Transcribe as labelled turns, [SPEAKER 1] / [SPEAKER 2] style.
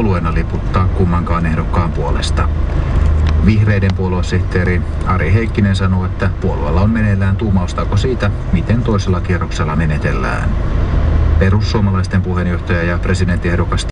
[SPEAKER 1] puolueena liputtaa kummankaan ehdokkaan puolesta. Vihreiden puoluesihteeri Ari Heikkinen sanoo, että puolueella on meneillään tuumaustako siitä, miten toisella kierroksella menetellään. Perussuomalaisten puheenjohtaja ja presidenttiehdokas